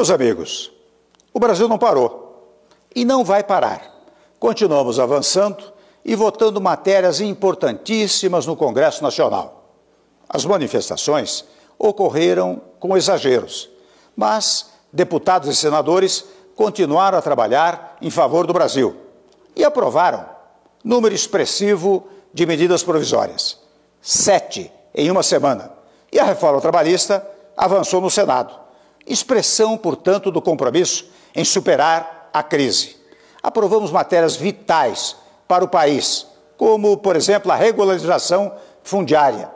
Meus amigos, o Brasil não parou e não vai parar. Continuamos avançando e votando matérias importantíssimas no Congresso Nacional. As manifestações ocorreram com exageros, mas deputados e senadores continuaram a trabalhar em favor do Brasil e aprovaram número expressivo de medidas provisórias sete em uma semana. E a reforma trabalhista avançou no Senado. Expressão, portanto, do compromisso em superar a crise. Aprovamos matérias vitais para o país, como, por exemplo, a regularização fundiária.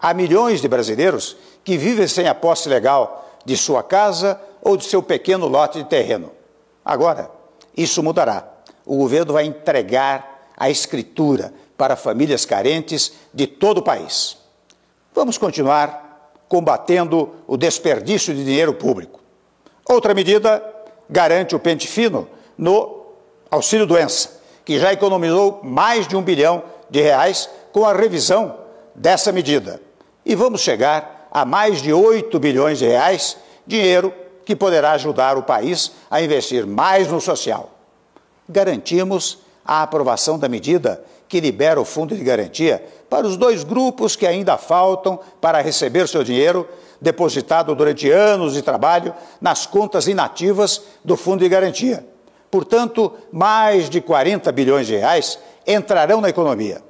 Há milhões de brasileiros que vivem sem a posse legal de sua casa ou de seu pequeno lote de terreno. Agora, isso mudará. O governo vai entregar a escritura para famílias carentes de todo o país. Vamos continuar combatendo o desperdício de dinheiro público. Outra medida garante o pente fino no auxílio doença, que já economizou mais de um bilhão de reais com a revisão dessa medida. E vamos chegar a mais de 8 bilhões de reais, dinheiro que poderá ajudar o país a investir mais no social. Garantimos a aprovação da medida que libera o fundo de garantia para os dois grupos que ainda faltam para receber seu dinheiro depositado durante anos de trabalho nas contas inativas do fundo de garantia. Portanto, mais de 40 bilhões de reais entrarão na economia,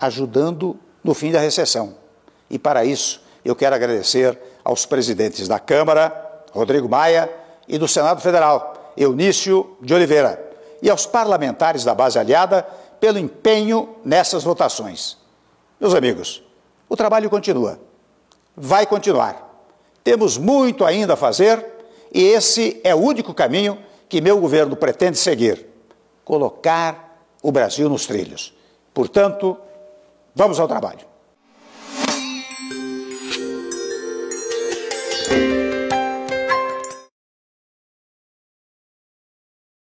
ajudando no fim da recessão. E para isso, eu quero agradecer aos presidentes da Câmara, Rodrigo Maia, e do Senado Federal, Eunício de Oliveira e aos parlamentares da base aliada pelo empenho nessas votações. Meus amigos, o trabalho continua. Vai continuar. Temos muito ainda a fazer e esse é o único caminho que meu governo pretende seguir: colocar o Brasil nos trilhos. Portanto, vamos ao trabalho.